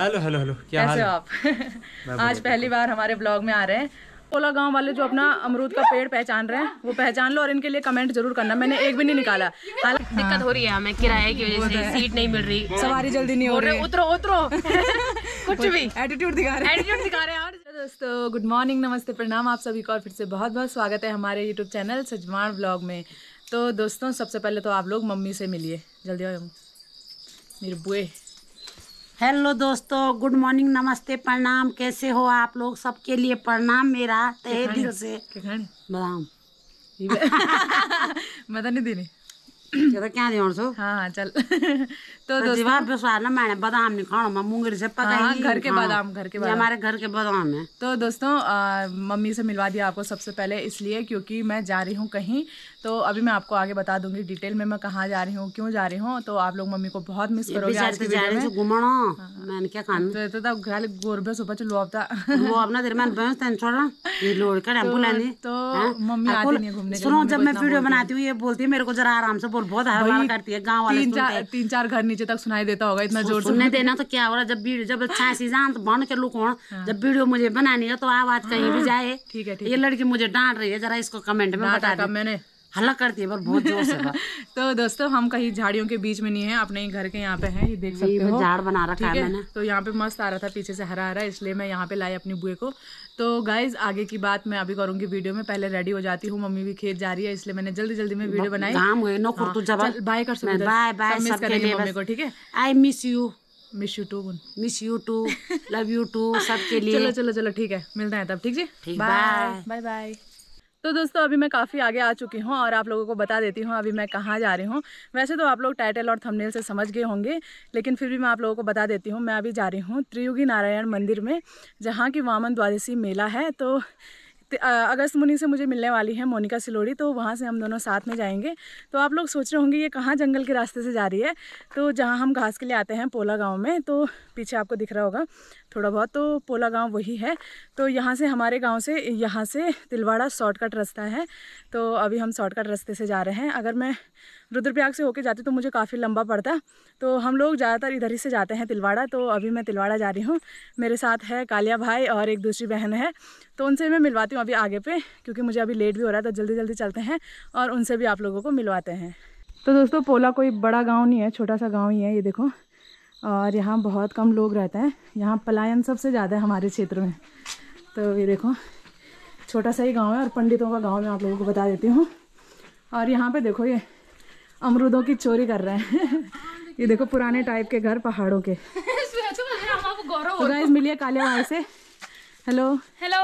Hello hello hello क्या हाल कैसे है? हो आप? आज पहली बार हमारे ब्लॉग में आ रहे हैं। ओला गाँव वाले जो अपना अमरूद का पेड़ पहचान रहे हैं वो पहचान लो और इनके लिए कमेंट ज़रूर करना। मैंने एक भी नहीं निकाला। हालाँकि दिक्कत हो रही है हमें किराए की वजह से सीट नहीं मिल रही। सवारी जल्दी नहीं हो रही उतरो उतरो। कुछ भी। एटीट्यूड दिखा रहे एटीट्यूड दिखा रहे हैं और। दोस्तों गुड मॉर्निंग नमस्ते प्रणाम। आप सभी को और फिर से बहुत बहुत स्वागत है हमारे यूट्यूब चैनल सजवान ब्लॉग में। तो दोस्तों सबसे पहले तो आप लोग मम्मी से मिलिए। जल्दी आओ मेरे बुए। हेलो दोस्तों गुड मॉर्निंग नमस्ते प्रणाम। कैसे हो आप लोग सबके लिए प्रणाम मेरा तहे दिल से। बदाम। मैं नहीं देनी। तो क्या दियो सो? हाँ चल। तो तो जवाब बेसवार ना मैंने बादाम नहीं खाना मैं मूंगरी से पकाई हाँ, घर के। बादाम, घर के बादाम। हमारे घर के बादाम है। तो दोस्तों आ, मम्मी से मिलवा दिया आपको सबसे पहले इसलिए क्योंकि मैं जा रही हूँ कहीं। तो अभी मैं आपको आगे बता दूँगी डिटेल में मैं कहाँ जा रही हूँ क्यों जा रही हूँ। तो आप लोग मम्मी को बहुत मिस करोगे आज की तो वीडियो में। मैंने क्या खाना? तो तो तब गोरबे सुबह चलो अब वो अपना देर मैंने बहस तन छोड़ा ये लोड़ कर हम तो मम्मी आती नहीं घूमने सुनो जब मैं वीडियो बनाती हूँ ये बोलती है मेरे को जरा आराम से बोल। बहुत हड़बड़ करती है गाँव वाले तीन चार तीन चार घर नीचे तक सुनाई देता होगा इतना ज़ोर से। सुनने देना तो क्या हो रहा है, जब वीडियो जब अच्छा सीजान तो बन के लुक हो। जब वीडियो मुझे बनानी है तो आवाज़ कहीं भी जाए। हाँ। ठीक है, ये लड़की मुझे डांट रही है जरा इसको कमेंट में बता मैंने हल्ला करती है पर बहुत ज़ोर से तो दोस्तों हम कहीं झाड़ियों के बीच में नहीं है अपने ही घर के यहाँ पे हैं ये देख सकते हो। झाड़ बना रखा है है मैंने। तो यहाँ पे मस्त आ रहा था पीछे से हरा हरा इसलिए मैं यहाँ पे लाई अपनी बुए को। तो गाइज़ आगे की बात मैं अभी करूँगी वीडियो में पहले रेडी हो जाती हूँ मम्मी भी खेत जा रही है इसलिए मैंने जल्दी जल्दी में वीडियो बनाई। बाय कर सुविधा बाय बाय करेंगे मम्मी को ठीक है? I miss you miss you too miss you too love you too सबके लिए। चलो चलो चलो ठीक है मिलते हैं तब ठीक बाय बाय। बाय बाय तो दोस्तों, अभी मैं काफ़ी आगे आ चुकी हूँ और आप लोगों को बता देती हूँ अभी मैं कहाँ जा रही हूँ। वैसे तो आप लोग टाइटल और थंबनेल से समझ गए होंगे, लेकिन फिर भी मैं आप लोगों को बता देती हूँ, मैं अभी जा रही हूँ त्रियुगी नारायण मंदिर में, जहाँ की वामन द्वादशी मेला है। तो अगस्त मुनि से मुझे मिलने वाली है मोनिका सिलोड़ी तो वहाँ से हम दोनों साथ में जाएँगे। तो आप लोग सोच रहे होंगे, ये कहाँ जंगल के रास्ते से जा रही है? तो जहाँ हम घास के लिए आते हैं, पोला गाँव में तो पीछे आपको दिख रहा होगा थोड़ा बहुत। तो पोला गाँव वही है। तो यहाँ से हमारे गाँव से, यहाँ से तिलवाड़ा शॉर्टकट रास्ता है। तो अभी हम शॉर्टकट रास्ते से जा रहे हैं। अगर मैं रुद्रप्रयाग से होके जाते तो मुझे काफ़ी लंबा पड़ता। तो हम लोग ज़्यादातर इधर ही से जाते हैं, तिलवाड़ा। तो अभी मैं तिलवाड़ा जा रही हूँ। मेरे साथ है कालिया भाई और एक दूसरी बहन है। तो उनसे मैं मिलवाती हूँ अभी आगे पे, क्योंकि मुझे अभी लेट भी हो रहा है तो जल्दी जल्दी चलते हैं और उनसे भी आप लोगों को मिलवाते हैं। तो दोस्तों, पोला कोई बड़ा गाँव नहीं है छोटा सा गाँव ही है, ये देखो। और यहाँ बहुत कम लोग रहते हैं। यहाँ पलायन सबसे ज़्यादा है हमारे क्षेत्र में। तो ये देखो, छोटा सा ही गाँव है और पंडितों का गाँव मैं आप लोगों को बता देती हूँ। और यहाँ पे देखो ये अमरूदों की चोरी कर रहे हैं। ये देखो पुराने टाइप के घर पहाड़ों के। तो गाइस मिलिए कालिया भाई से। हेलो हेलो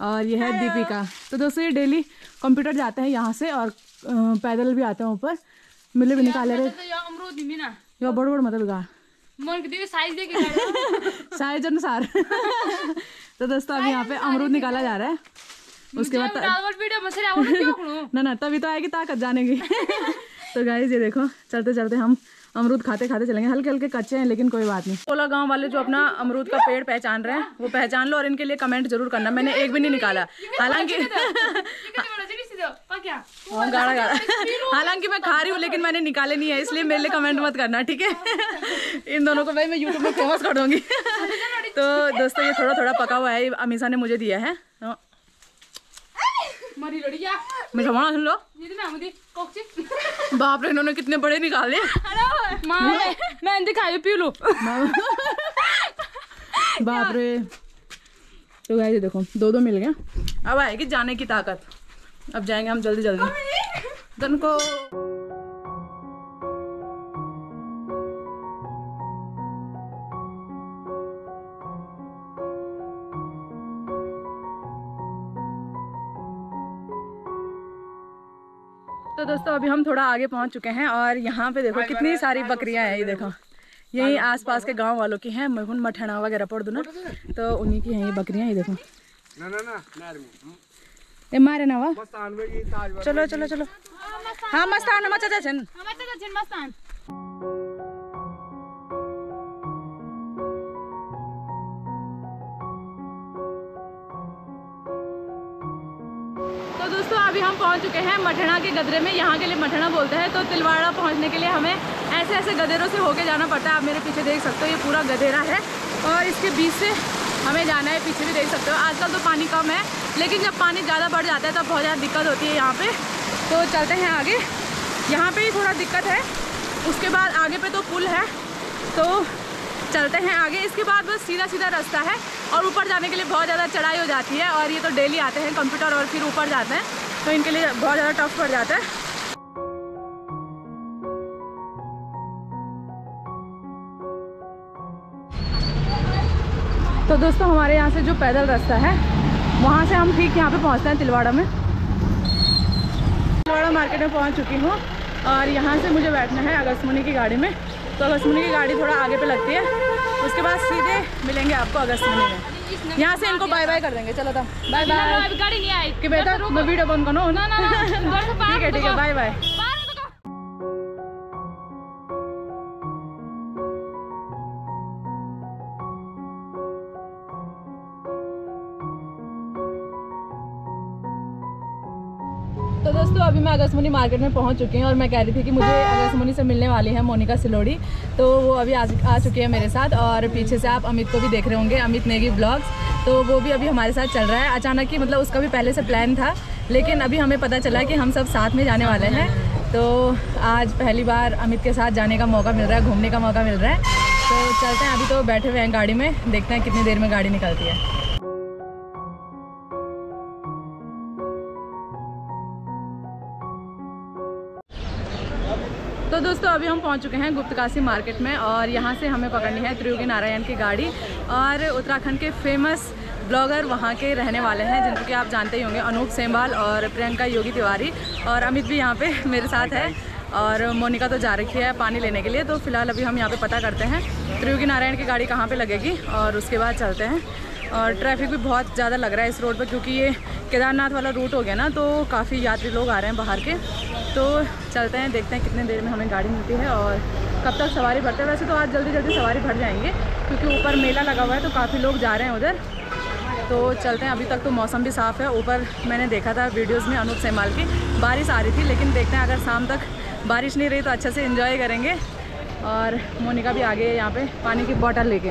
और ये है दीपिका। तो दोस्तों ये डेली कंप्यूटर जाते हैं यहाँ से और पैदल भी आते हैं ऊपर। मिले भी निकाले रहे। अमरूद भी यो बड़ बड़ मतलब गा साइज़ अनुसार। तो दोस्तों अभी यहाँ पे अमरूद निकाला जा रहा है। उसके बाद ना ना तभी तो आएगी ताकत जाने की। तो गाइस ये देखो चलते चलते हम अमरूद खाते खाते चलेंगे। हल्के हल्के कच्चे हैं लेकिन कोई बात नहीं। ओला गाँव वाले जो अपना अमरूद का पेड़ पहचान रहे हैं वो पहचान लो और इनके लिए कमेंट ज़रूर करना। मैंने एक भी नहीं निकाला। हालाँकि हाँ, हालाँकि मैं खा रही हूँ लेकिन मैंने निकाले नहीं है इसलिए मेरे लिए कमेंट मत करना ठीक है? इन दोनों को भाई मैं यूट्यूब में फ़ेमस कर दूँगी। तो दोस्तों ये थोड़ा थोड़ा पका हुआ है ये अमीषा ने मुझे दिया है। मीठा बना सुन लो। कोक्ची बाप रे इन्होंने कितने बड़े निकाले। माँ मैं दिखाई पी लो बाप रे। तो गए देखो दो दो मिल गए। अब आएगी जाने की ताकत। अब जाएँगे हम जल्दी जल्दी तन को। तो दोस्तों अभी हम थोड़ा आगे पहुँच चुके हैं और यहाँ पे देखो कितनी सारी बकरियाँ हैं ये देखो। यही आसपास के गाँव वालों की हैं महुन मठना वगैरह पढ़ दो ना। तो उन्हीं की हैं ये बकरियाँ ये देखो। ये मारे ना वा चलो चलो चलो। हाँ मस्तान मचा जा मस्तान। दोस्तों, अभी हम पहुँच चुके हैं मठना के गदरे में। यहाँ के लिए मठना बोलते हैं तो तिलवाड़ा पहुँचने के लिए हमें ऐसे ऐसे गदेरों से होके जाना पड़ता है। आप मेरे पीछे देख सकते हो, ये पूरा गधेरा है और इसके बीच से हमें जाना है, पीछे भी देख सकते हो। आजकल तो पानी कम है, लेकिन जब पानी ज़्यादा बढ़ जाता है, तब बहुत ज़्यादा दिक्कत होती है यहाँ पर तो चलते हैं आगे। यहाँ पर ही थोड़ा दिक्कत है, उसके बाद आगे पे तो पुल है तो चलते हैं आगे। इसके बाद बस सीधा सीधा रास्ता है। और ऊपर जाने के लिए बहुत ज़्यादा चढ़ाई हो जाती है और ये तो डेली आते हैं कंप्यूटर और फिर ऊपर जाते हैं तो इनके लिए बहुत ज़्यादा टफ पड़ जाता है। तो दोस्तों, हमारे यहाँ से जो पैदल रास्ता है, वहाँ से हम ठीक यहाँ पे पहुँचते हैं तिलवाड़ा में। तिलवाड़ा मार्केट में पहुँच चुकी हूँ और यहाँ से मुझे बैठना है अगस्तमुनि की गाड़ी में। तो अगस्तमुनि की गाड़ी थोड़ा आगे पे लगती है। उसके बाद सीधे मिलेंगे आपको अगस्त महीने में। यहाँ से इनको बाय बाय कर देंगे। चलो तब बाय बाय गाड़ी नहीं आई। कि बेटा मैं वीडियो बंद करो? ना ठीक है ठीक है बाय बाय तो अभी मैं अगस्तमुनि मार्केट में पहुँच चुकी हूँ और मैं कह रही थी कि मुझे अगस्तमुनि से मिलने वाली है मोनिका सिलोड़ी। तो वो अभी आ, आ चुकी है मेरे साथ और पीछे से आप अमित को भी देख रहे होंगे अमित नेगी ब्लॉग्स। तो वो भी अभी हमारे साथ चल रहा है। अचानक ही मतलब उसका भी पहले से प्लान था लेकिन अभी हमें पता चला कि हम सब साथ में जाने वाले हैं। तो आज पहली बार अमित के साथ जाने का मौका मिल रहा है घूमने का मौका मिल रहा है। तो चलते हैं अभी तो बैठे हुए हैं गाड़ी में देखते हैं कितनी देर में गाड़ी निकलती है। तो दोस्तों, अभी हम पहुँच चुके हैं गुप्तकाशी मार्केट में और यहाँ से हमें पकड़नी है त्रियोगी नारायण की गाड़ी और उत्तराखंड के फ़ेमस ब्लॉगर वहाँ के रहने वाले हैं, जिनको कि आप जानते ही होंगे, अनूप सेमवाल और प्रियंका योगी तिवारी और अमित भी यहाँ पे मेरे साथ है और मोनिका तो जा रखी है पानी लेने के लिए। तो फ़िलहाल अभी हम यहाँ पे पता करते हैं त्रियोगी नारायण की गाड़ी कहाँ पे लगेगी और उसके बाद चलते हैं। और ट्रैफ़िक भी बहुत ज़्यादा लग रहा है इस रोड पर क्योंकि ये केदारनाथ वाला रूट हो गया ना तो काफ़ी यात्री लोग आ रहे हैं बाहर के। तो चलते हैं, देखते हैं कितने देर में हमें गाड़ी मिलती है और कब तक सवारी भरते हैं। वैसे तो आज जल्दी जल्दी सवारी भर जाएँगे, क्योंकि ऊपर मेला लगा हुआ है तो काफ़ी लोग जा रहे हैं उधर। तो चलते हैं, अभी तक तो मौसम भी साफ़ है। ऊपर मैंने देखा था वीडियोस में अनूप सेमाल की, बारिश आ रही थी, लेकिन देखते हैं, अगर शाम तक बारिश नहीं रही तो अच्छे से इन्जॉय करेंगे। और मोनिका भी आ गई है यहाँ पे, पानी की बॉटल लेके।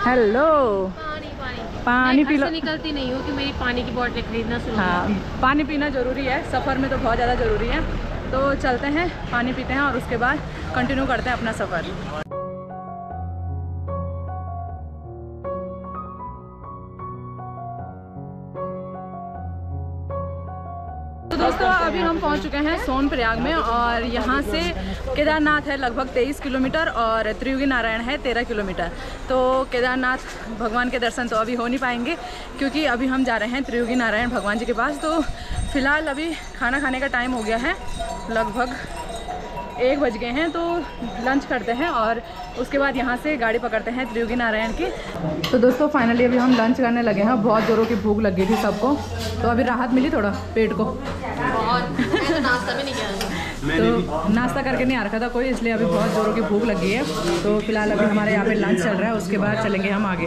हेलो पानी पानी निकलती नहीं हूँ कि मेरी पानी की बॉटलें खरीदना शुरू हाँ पानी पीना ज़रूरी है। सफ़र में तो बहुत ज़्यादा ज़रूरी है। तो चलते हैं पानी पीते हैं और उसके बाद कंटिन्यू करते हैं अपना सफ़र। अभी हम पहुँच चुके हैं सोन प्रयाग में और यहाँ से केदारनाथ है लगभग 23 किलोमीटर और त्रियुगी नारायण है 13 किलोमीटर। तो केदारनाथ भगवान के दर्शन तो अभी हो नहीं पाएँगे क्योंकि अभी हम जा रहे हैं त्रियुगी नारायण भगवान जी के पास। तो फ़िलहाल अभी खाना खाने का टाइम हो गया है। लगभग एक बज गए हैं तो लंच करते हैं और उसके बाद यहाँ से गाड़ी पकड़ते हैं त्रियोगी नारायण की। तो दोस्तों फाइनली अभी हम लंच करने लगे हैं। बहुत ज़ोरों की भूख लगी थी सबको। तो अभी राहत मिली थोड़ा पेट को। नाश्ता भी नहीं किया तो नाश्ता करके नहीं आ रखा था कोई इसलिए अभी बहुत ज़ोरों की भूख लगी है। तो फ़िलहाल अभी हमारे यहाँ पे लंच चल रहा है उसके बाद चलेंगे हम आगे।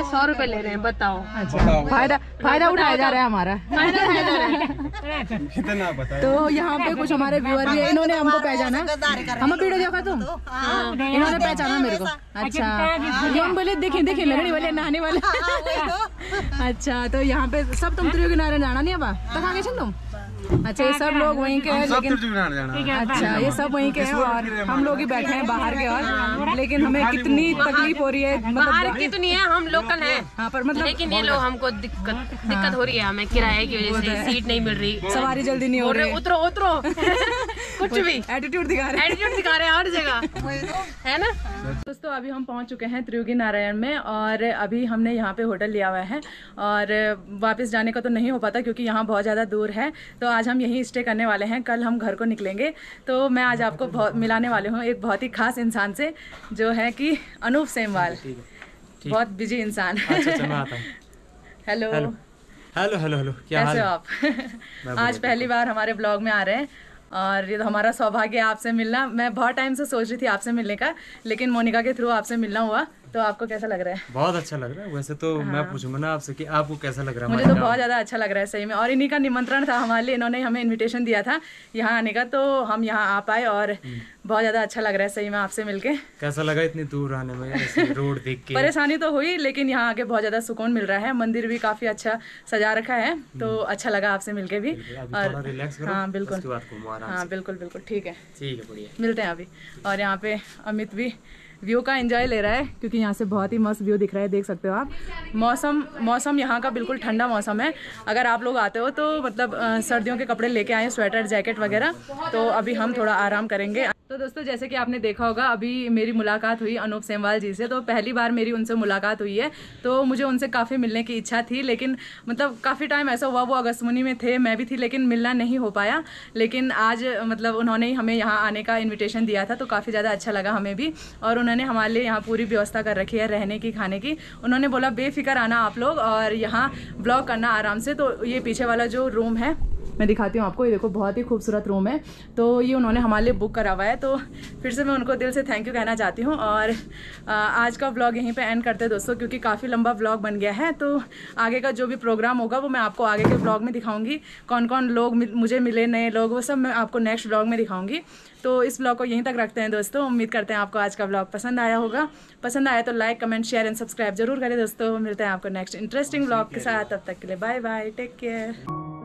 लेकिन सौ रूपए ले रहे हैं बताओ। अच्छा। फ़ायदा फ़ायदा उठाया जा रहा है हमारा। कितना तो यहाँ पे कुछ हमारे व्यूअर भी है इन्होंने हमको पहचाना। हम वीडियो देखा तुम इन्होंने पहचाना मेरे को। अच्छा। ये हम बोले देखे देखे लगने वाले नहाने वाले। अच्छा तो यहाँ पे सब तुम त्रियोगी नारायण जाना नहीं अब? तक आगे चल तुम? अच्छा ये सब लोग वहीं के हैं लेकिन अच्छा ये सब वहीं के हैं और हम लोग ही बैठे हैं बाहर के और लेकिन हमें कितनी तकलीफ़ हो रही है बाहर मतलब की तो नहीं है हम लोकल हैं। हाँ पर मतलब लेकिन ये लोग हमको दिक्कत दिक्कत हो रही है हमें किराए की वजह से सीट नहीं मिल रही। सवारी जल्दी नहीं हो रही उतरो उतरो। कुछ भी। एटीट्यूड दिखा रहे हैं। एटीट्यूड दिखा रहे हैं हर जगह। है ना? दोस्तों अभी हम पहुँच चुके हैं त्रियोगी नारायण में और अभी हमने यहाँ पे होटल लिया हुआ है और वापस जाने का तो नहीं हो पाता क्योंकि यहाँ बहुत ज़्यादा दूर है। तो आज हम यहीं स्टे करने वाले हैं। कल हम घर को निकलेंगे। तो मैं आज आपको बहुत मिलाने वाले हूँ एक बहुत ही खास इंसान से जो है कि अनूप सेमवाल। बहुत बिज़ी इंसान। हेलो हेलो हेलो हेलो क्या हाल कैसे हो है? आप? आज पहली बार हमारे ब्लॉग में आ रहे हैं। और ये तो हमारा सौभाग्य है आपसे मिलना। मैं बहुत टाइम से सोच रही थी आपसे मिलने का लेकिन मोनिका के थ्रू आपसे मिलना हुआ। तो आपको कैसा लग रहा है? बहुत अच्छा लग रहा है। वैसे तो हाँ। मैं पूछूँगा ना आपसे कि आपको कैसा लग रहा है? मुझे तो बहुत ज़्यादा अच्छा लग रहा है सही में। और इन्हीं का निमंत्रण था हमारे लिए। इन्होंने हमें इनविटेशन दिया था यहाँ आने का तो हम यहाँ आ पाए और बहुत ज़्यादा अच्छा लग रहा है सही में आपसे मिलके। कैसा लगा इतनी दूर आने में रोड देख के? परेशानी तो हुई लेकिन यहाँ आके बहुत ज़्यादा सुकून मिल रहा है। मंदिर भी काफ़ी अच्छा सजा रखा है तो अच्छा लगा आपसे मिलके भी। और हाँ बिल्कुल। हाँ बिल्कुल बिल्कुल ठीक है। ठीक है बढ़िया। मिलते हैं अभी। और यहाँ पे अमित भी व्यू का एंजॉय ले रहा है, क्योंकि यहाँ से बहुत ही मस्त व्यू दिख रहा है, देख सकते हो आप। मौसम मौसम यहाँ का बिल्कुल ठंडा मौसम है। अगर आप लोग आते हो तो मतलब सर्दियों के कपड़े लेके आए स्वेटर जैकेट वगैरह तो अभी हम थोड़ा आराम करेंगे। तो दोस्तों, जैसे कि आपने देखा होगा, अभी मेरी मुलाकात हुई अनूप सेमवाल जी से तो पहली बार मेरी उनसे मुलाकात हुई है तो मुझे उनसे काफ़ी मिलने की इच्छा थी, लेकिन मतलब काफ़ी टाइम ऐसा हुआ, वो अगस्तमुनि में थे, मैं भी थी, लेकिन मिलना नहीं हो पाया, लेकिन आज मतलब उन्होंने ही हमें यहाँ आने का इन्विटेशन दिया था तो काफ़ी ज़्यादा अच्छा लगा हमें भी, और उन्होंने हमारे लिए यहाँ पूरी व्यवस्था कर रखी है, रहने की, खाने की। उन्होंने बोला, बेफिक्र आना आप लोग, और यहाँ ब्लॉग करना आराम से। तो ये पीछे वाला जो रूम है मैं दिखाती हूँ आपको। ये देखो, बहुत ही खूबसूरत रूम है। तो ये उन्होंने हमारे लिए बुक करा हुआ है। तो फिर से मैं उनको दिल से थैंक यू कहना चाहती हूँ। और आज का ब्लॉग यहीं पर एंड करते हैं दोस्तों, क्योंकि काफ़ी लंबा ब्लॉग बन गया है। तो आगे का जो भी प्रोग्राम होगा, वो मैं आपको आगे के ब्लॉग में दिखाऊँगी। कौन कौन लोग मुझे मिले नए लोग, वो सब मैं आपको नेक्स्ट ब्लॉग में दिखाऊँगी। तो इस ब्लॉग को यहीं तक रखते हैं दोस्तों। उम्मीद करते हैं आपको आज का ब्लॉग पसंद आया होगा। पसंद आया तो like comment share and subscribe ज़रूर करें दोस्तों। मिलते हैं आपको नेक्स्ट इंटरेस्टिंग ब्लॉग के साथ। तब तक के लिए बाय बाय टेक केयर